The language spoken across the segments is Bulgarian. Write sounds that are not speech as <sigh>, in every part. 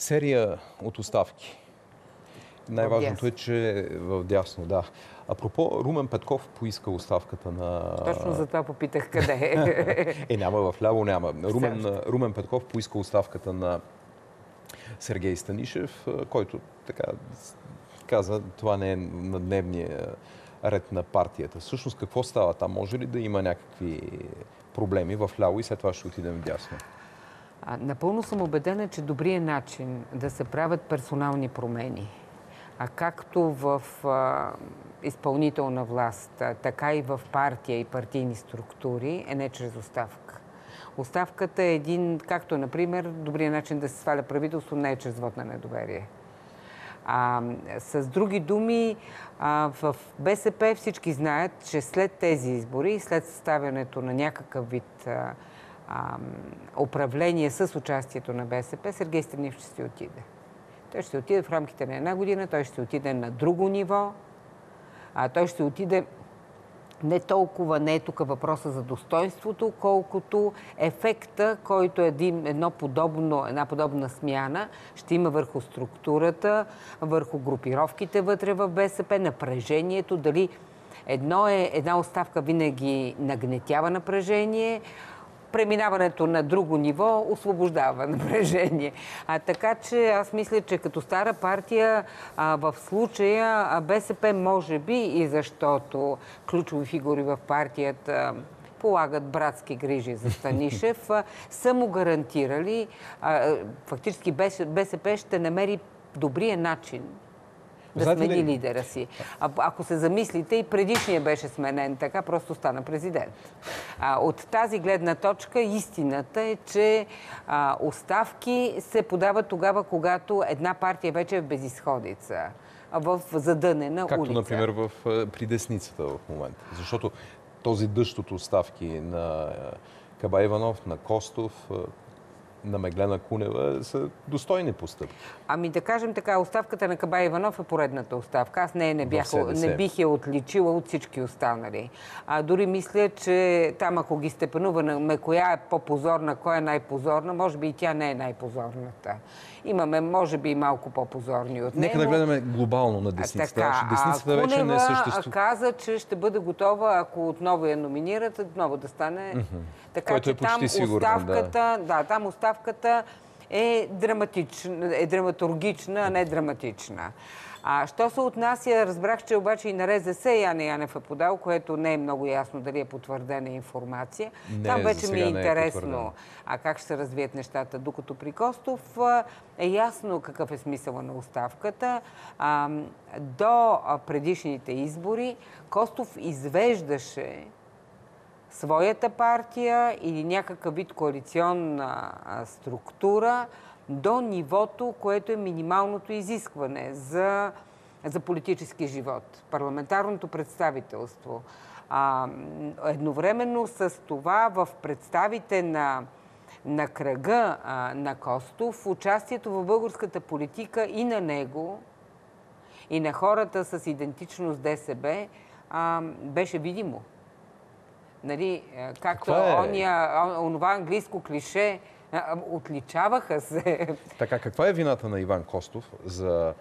Серия от оставки. Най-важното е, че в дясно, да. Апропо, Румен Петков поиска оставката на... Точно за това попитах къде е. <laughs> е, няма, в ляво няма. Румен, Румен Петков поиска оставката на Сергей Станишев, който така каза, това не е на дневния ред на партията. Всъщност какво става там? Може ли да има някакви проблеми в ляво и след това ще отидем в дясно? Напълно съм убедена, че добрият начин да се правят персонални промени, а както в а, изпълнителна власт, а, така и в партия и партийни структури, е не чрез оставка. Оставката е един, както например, добрият начин да се сваля правителство не е чрез вод на недоверие. А, с други думи, а, в БСП всички знаят, че след тези избори, след съставянето на някакъв вид а, а, управление с участието на БСП, Сергей Станив ще си отиде. Той ще отиде в рамките на една година, той ще отиде на друго ниво, а той ще отиде не толкова не е тук въпроса за достоинството, колкото ефекта, който един, едно подобно, една подобна смяна ще има върху структурата, върху групировките вътре в БСП, напрежението, дали едно е, една оставка винаги нагнетява напрежение, преминаването на друго ниво освобождава напрежение. А, така че аз мисля, че като стара партия а, в случая БСП може би и защото ключови фигури в партията полагат братски грижи за Станишев, са му гарантирали, а, фактически БСП ще намери добрия начин да Знаете смени ли... лидера си. А, ако се замислите, и предишния беше сменен така, просто стана президент. А, от тази гледна точка истината е, че а, оставки се подават тогава, когато една партия вече е в безисходица в задънена Както, улица. например, в, при десницата в момента. Защото този дъжд от оставки на Каба Иванов, на Костов, на Меглена Кунева са достойни постъпки. Ами да кажем така, оставката на Каба Иванов е поредната оставка. Аз не, не, бях, не бих я отличила от всички останали. А, дори мисля, че там ако ги степенуваме, коя е по-позорна, коя е най-позорна, може би и тя не е най-позорната. Имаме, може би, малко по-позорни от него. Нека да гледаме глобално на десницата. Така, десницата вече не съществува. каза, че ще бъде готова, ако отново я номинират, отново да стане... Mm-hmm. Така Който че е почти там сигурен, оставката, да. да, там оставката е, драматична, е драматургична, а не драматична. А що се отнася, разбрах, че обаче и на РЗС Яне Янев е подал, което не е много ясно дали е потвърдена информация. Не, Там вече ми е, е интересно е а как ще се развият нещата. Докато при Костов е ясно какъв е смисъла на оставката. А, до предишните избори Костов извеждаше своята партия или някакъв вид коалиционна структура до нивото, което е минималното изискване за, за политически живот. Парламентарното представителство. А, едновременно с това в представите на, на кръга а, на Костов, участието в българската политика и на него, и на хората с идентичност ДСБ а, беше видимо. Нали, както е? ония, онова английско клише, Отличаваха се. Така, каква е вината на Иван Костов за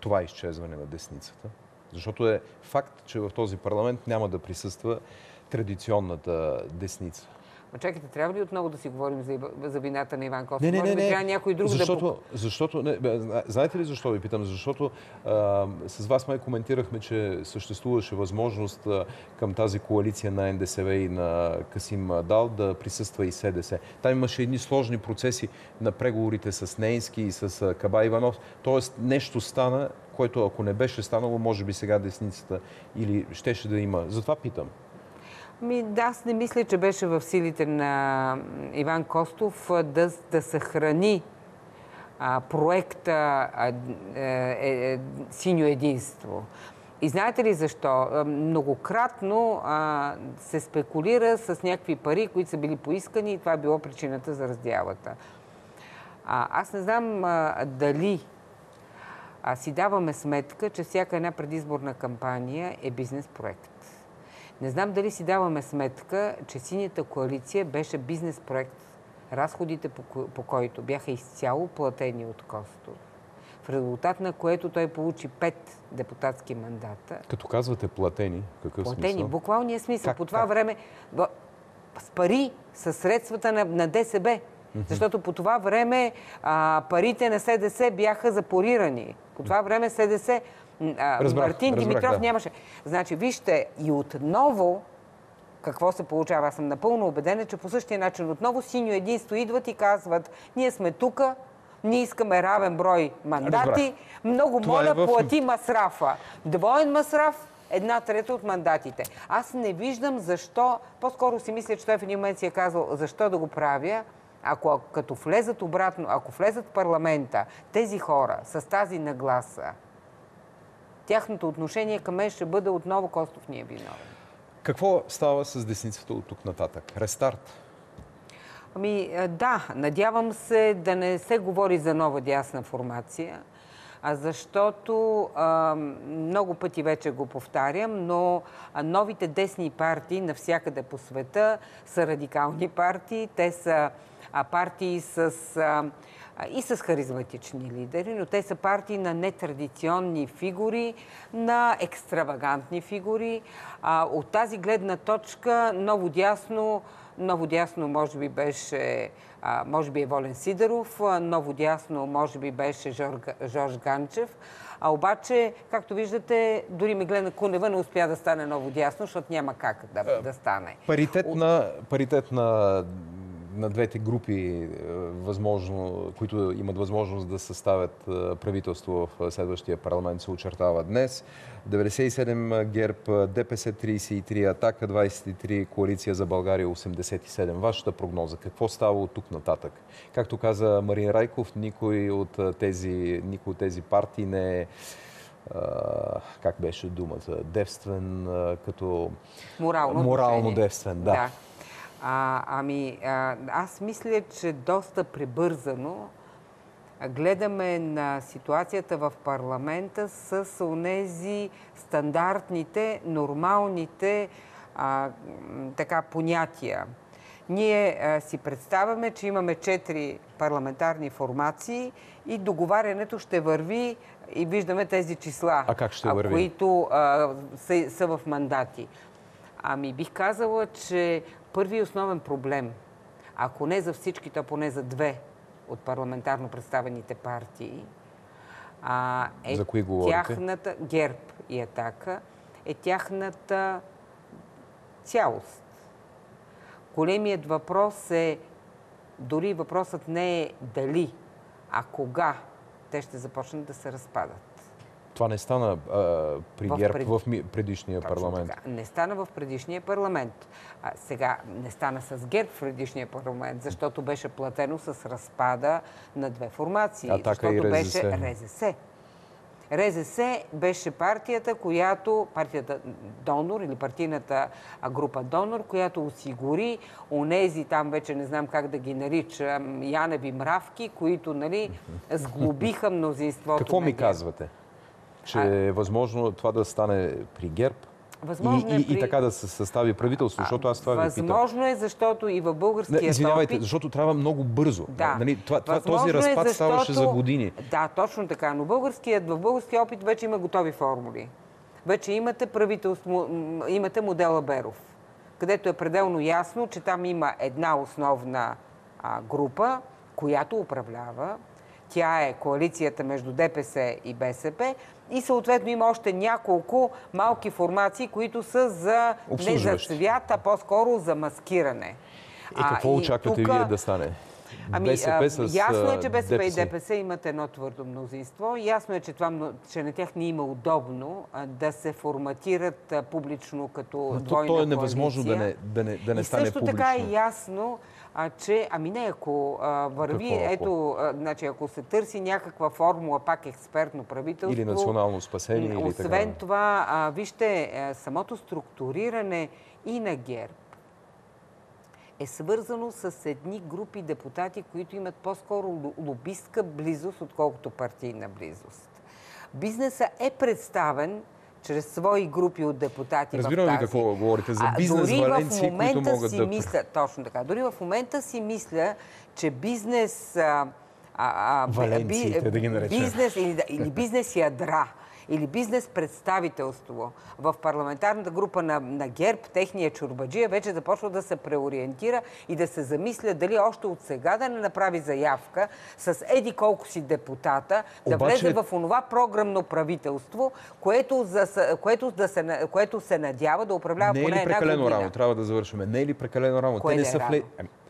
това изчезване на десницата? Защото е факт, че в този парламент няма да присъства традиционната десница. Ма чакайте, трябва ли отново да си говорим за, за вината на Иван Костов? Не, не, не, не. трябва някой друг защото, да... Защото, не, знаете ли защо ви питам? Защото а, с вас май коментирахме, че съществуваше възможност а, към тази коалиция на НДСВ и на Касим Дал да присъства и СДС. Там имаше едни сложни процеси на преговорите с Нейнски и с Каба Иванов. Тоест нещо стана, което ако не беше станало, може би сега десницата или щеше да има. Затова питам. Ми, да, аз не мисля, че беше в силите на Иван Костов да, да съхрани а, проекта а, е, е, Синьо единство. И знаете ли защо? Многократно а, се спекулира с някакви пари, които са били поискани и това е било причината за раздялата. А, аз не знам а, дали а, си даваме сметка, че всяка една предизборна кампания е бизнес проект. Не знам дали си даваме сметка, че синята коалиция беше бизнес проект разходите по, по който бяха изцяло платени от Костов, в резултат на което той получи пет депутатски мандата. Като казвате платени, какъв платени, смисъл? буквалния смисъл. Как, по това как? време с пари, с средствата на, на ДСБ. Защото по това време а, парите на СДС бяха запорирани. По това време СДС а, Разбрах, Мартин разбрах, Димитров да. нямаше. Значи, вижте, и отново какво се получава. Аз съм напълно убедена, че по същия начин отново синьо единство идват и казват, ние сме тука, ние искаме равен брой мандати. Разбрах. Много Това моля, е в- плати масрафа. Двоен масраф, една трета от мандатите. Аз не виждам защо, по-скоро си мисля, че той в един момент си е казал, защо да го правя, ако като влезат обратно, ако влезат в парламента тези хора с тази нагласа, тяхното отношение към мен ще бъде отново Костов ни е виновен. Какво става с десницата от тук нататък? Рестарт. Ами а, да, надявам се да не се говори за нова дясна формация, а защото а, много пъти вече го повтарям, но новите десни партии навсякъде по света са радикални партии. Те са а, партии с, а, и с харизматични лидери, но те са партии на нетрадиционни фигури, на екстравагантни фигури. А, от тази гледна точка ново дясно Ново дясно може би беше, може би е Волен Сидеров, ново дясно може би беше Жор, Жорж Ганчев. А обаче, както виждате, дори Меглена Кунева не успя да стане ново дясно, защото няма как да, да стане. Паритет на, паритет на, на двете групи, е, възможно, които имат възможност да съставят е, правителство в следващия парламент, се очертава днес. 97 ГЕРБ, ДПС 33, Атака 23, Коалиция за България 87. Вашата прогноза, какво става от тук нататък? Както каза Марин Райков, никой от е, тези, никой от тези партии не е как беше думата, девствен като Морално, морално девствен, да. да. А, ами, а, аз мисля, че доста прибързано гледаме на ситуацията в парламента с онези стандартните, нормалните а, така, понятия. Ние а, си представяме, че имаме четири парламентарни формации и договарянето ще върви и виждаме тези числа, А как ще върви? които а, са, са в мандати. Ами бих казала, че първи основен проблем, ако не за всички, то поне за две от парламентарно представените партии, а, е За кои говорите? тяхната ГЕРБ и Атака, е тяхната цялост. Големият въпрос е, дори въпросът не е дали, а кога те ще започнат да се разпадат. Това не стана а, при В ГЕРБ пред- в предишния Точно парламент. Така. Не стана в предишния парламент. А, сега не стана с ГЕРБ в предишния парламент, защото беше платено с разпада на две формации. Атака и защото РЗС. беше РЗС. РЗС беше партията, която, партията Донор или партийната група Донор, която осигури онези, там вече не знам как да ги наричам, Яневи мравки, които нали, <laughs> сглобиха мнозинството Какво ми казвате? Че е възможно това да стане при ГЕРБ? Възможно и, е и, и при- така да се състави правителство, защото аз това ви питам. Възможно е, защото и в Не, българския извинявайте, опит... защото трябва много бързо. Да. Нали, това, това, Възможно този е, разпад ставаше за защото- години. Да, точно така. Но българският, в българския опит вече има готови формули. Вече имате правителство, имате модела Беров, където е пределно ясно, че там има една основна а, група, която управлява. Тя е коалицията между ДПС и БСП и съответно има още няколко малки формации, които са за не за цвят, а по-скоро за маскиране. И какво очаквате тука- вие да стане? Ами, БСП а, с, ясно е, а, че БСП и ДПС. ДПС имат едно твърдо мнозинство. Ясно е, че, това, че на тях не има удобно а, да се форматират а, публично като Но то, двойна то е невъзможно да не, да не, да не и стане също публично. така е ясно, а, че, ами не, ако а, върви, Какво ето, а, значи, ако се търси някаква формула, пак експертно правителство. Или национално спасение, или Освен така. това, а, вижте, а, самото структуриране и на ГЕРБ е свързано с едни групи депутати, които имат по-скоро ло- лобистка близост, отколкото партийна близост. Бизнесът е представен чрез свои групи от депутати Разбирам в тази. какво говорите за бизнес дори в валенции, които могат си да... мисля, точно така, дори в момента си мисля, че бизнес... А, а, а, Валенциите, да ги наречем. Бизнес или, или бизнес ядра или бизнес представителство в парламентарната група на, на ГЕРБ, техния чурбаджия, вече започва да се преориентира и да се замисля дали още от сега да не направи заявка с еди колко си депутата, да Обаче- влезе в онова програмно правителство, което, за, което, да се, което се надява да управлява Не е поне ли една прекалено година. рано? Трябва да завършваме. Не е ли прекалено рано? Кое Те не да е са рано? вле...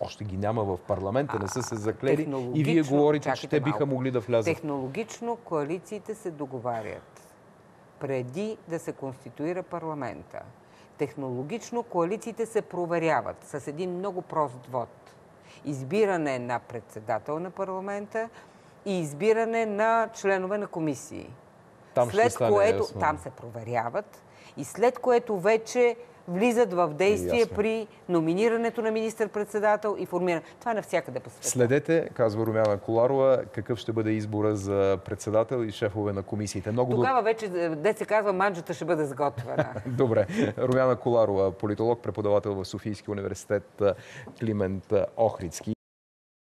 Още ги няма в парламента, не са се заклели. И вие говорите, че те биха малко. могли да влязат. Технологично коалициите се договарят преди да се конституира парламента. Технологично коалициите се проверяват с един много прост вод. Избиране на председател на парламента и избиране на членове на комисии. Там след което ясно. там се проверяват и след което вече влизат в действие Ясно. при номинирането на министър-председател и формиране. Това е навсякъде по света. Следете, казва Румяна Коларова, какъв ще бъде избора за председател и шефове на комисиите. Много Тогава вече, е, де се казва, манджата ще бъде сготвена. <laughs> Добре. Румяна Коларова, политолог, преподавател в Софийския университет Климент Охридски.